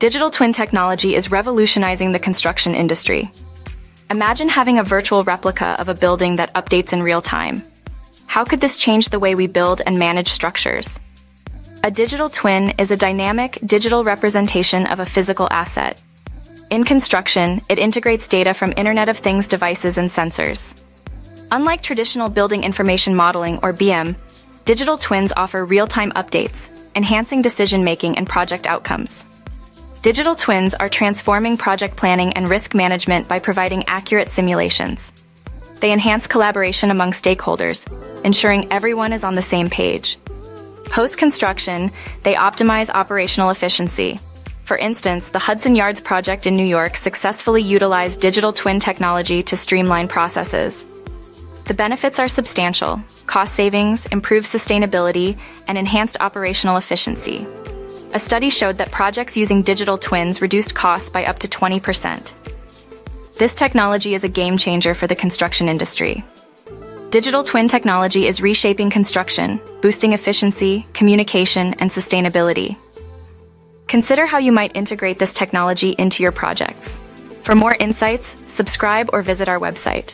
Digital twin technology is revolutionizing the construction industry. Imagine having a virtual replica of a building that updates in real time. How could this change the way we build and manage structures? A digital twin is a dynamic digital representation of a physical asset. In construction, it integrates data from Internet of Things devices and sensors. Unlike traditional building information modeling or BIM, digital twins offer real-time updates, enhancing decision-making and project outcomes. Digital twins are transforming project planning and risk management by providing accurate simulations. They enhance collaboration among stakeholders, ensuring everyone is on the same page. Post-construction, they optimize operational efficiency. For instance, the Hudson Yards project in New York successfully utilized digital twin technology to streamline processes. The benefits are substantial cost savings, improved sustainability, and enhanced operational efficiency. A study showed that projects using digital twins reduced costs by up to 20%. This technology is a game changer for the construction industry. Digital twin technology is reshaping construction, boosting efficiency, communication, and sustainability. Consider how you might integrate this technology into your projects. For more insights, subscribe or visit our website.